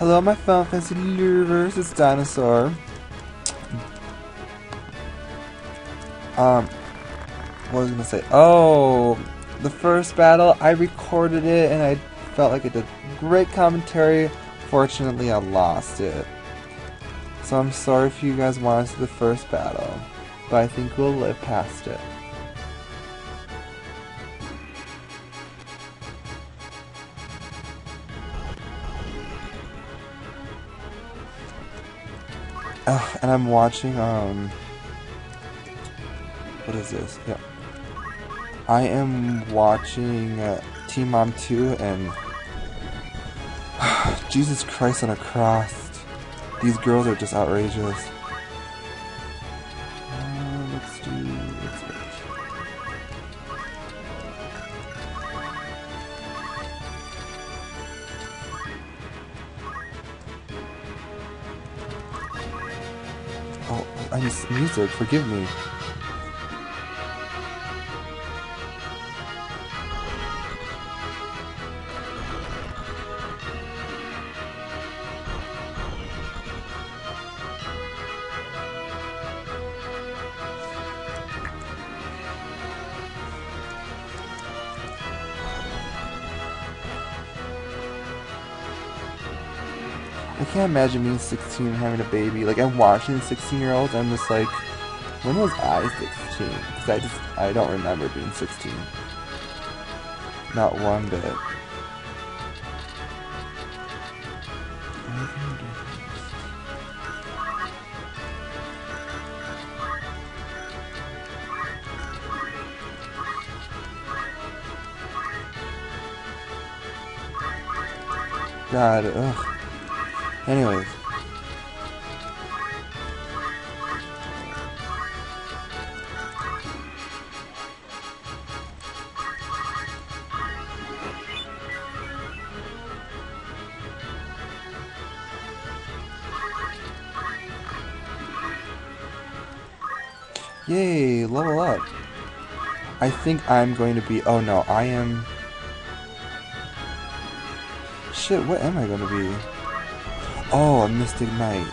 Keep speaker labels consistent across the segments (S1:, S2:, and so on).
S1: Hello, my Final Fantasy lovers. It's Dinosaur. Um, what was I gonna say? Oh, the first battle. I recorded it, and I felt like it did great commentary. Fortunately, I lost it. So I'm sorry if you guys want to see the first battle, but I think we'll live past it. And I'm watching, um, what is this? Yeah. I am watching uh, Teen Mom 2 and Jesus Christ on a cross. These girls are just outrageous. I miss music. Forgive me. I can't imagine being 16 and having a baby. Like I'm watching 16 year olds, I'm just like, when was I 16? Because I just I don't remember being 16. Not one bit. God, ugh. Anyways. Yay, level up. I think I'm going to be. Oh no, I am. Shit, what am I going to be? Oh, a Mystic Knight.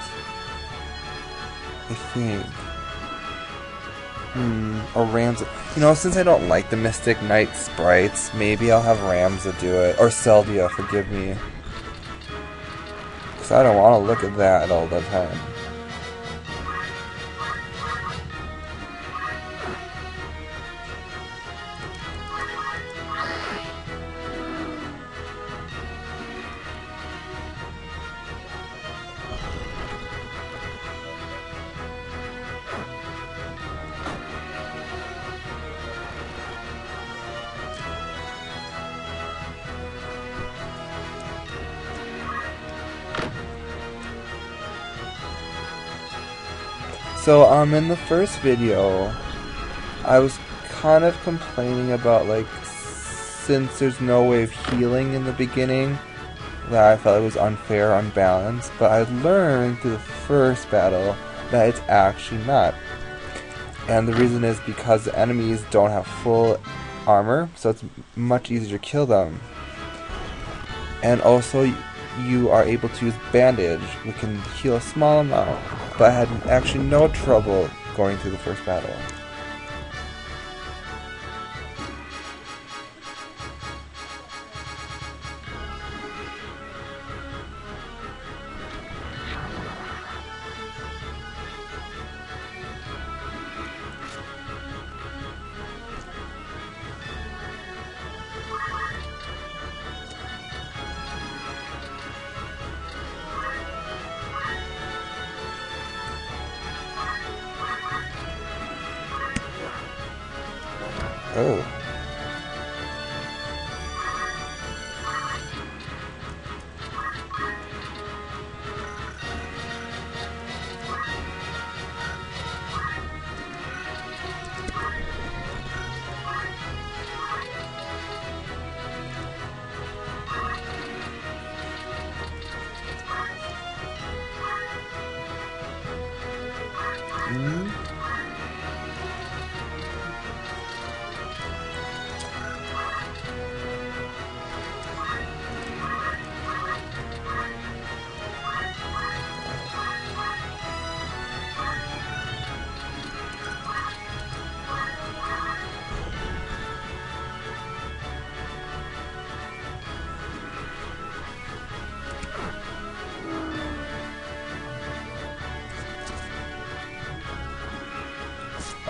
S1: I think. Hmm, or Ramza. You know, since I don't like the Mystic Knight sprites, maybe I'll have Ramza do it. Or Seldia, forgive me. Because I don't want to look at that all the time. So, um, in the first video, I was kind of complaining about, like, since there's no way of healing in the beginning, that I felt it was unfair, unbalanced, but I learned through the first battle that it's actually not. And the reason is because the enemies don't have full armor, so it's much easier to kill them. And also, you are able to use bandage, which can heal a small amount, but I had actually no trouble going through the first battle. Oh.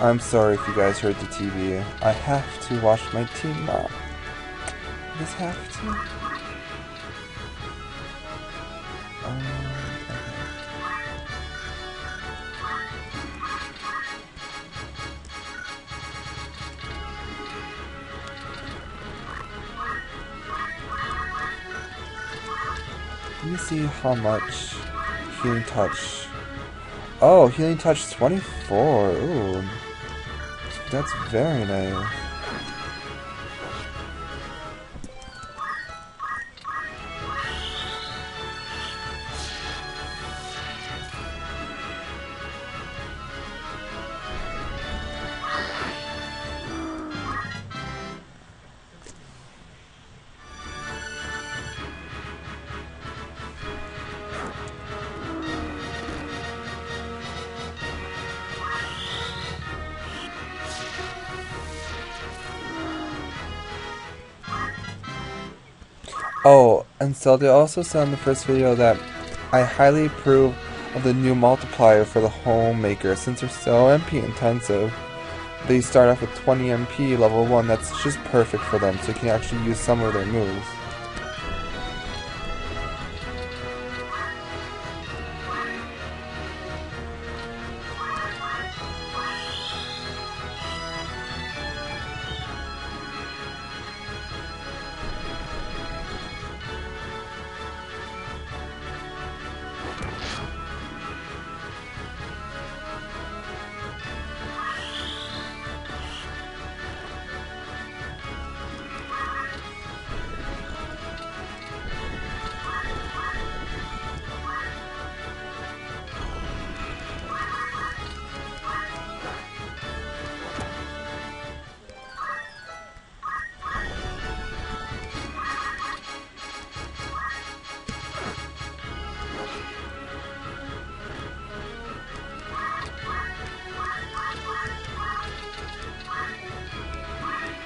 S1: I'm sorry if you guys heard the TV. I have to watch my team now. I just have to. Um, Let me see how much healing touch. Oh, healing touch 24. Ooh. That's very nice. Oh, and so they also said in the first video that I highly approve of the new multiplier for the homemaker since they're so MP intensive. They start off with 20 MP level 1, that's just perfect for them so you can actually use some of their moves.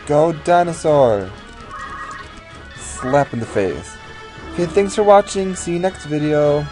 S1: Go dinosaur! Slap in the face. Okay, thanks for watching. See you next video.